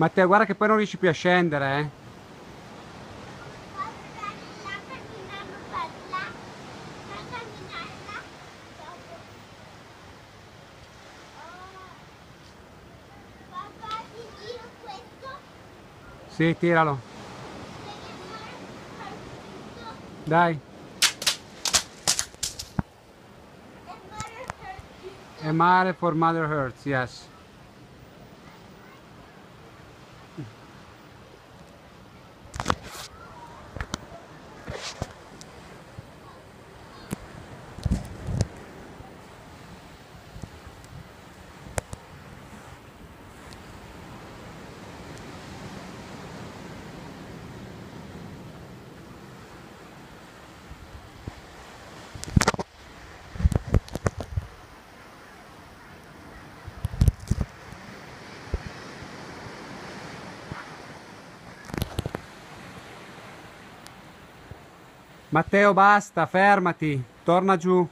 Matteo, guarda che poi non riesci più a scendere, eh. Sì, tiralo. Dai. A mare for Mother Earth, yes. Matteo, basta, fermati. Torna giù.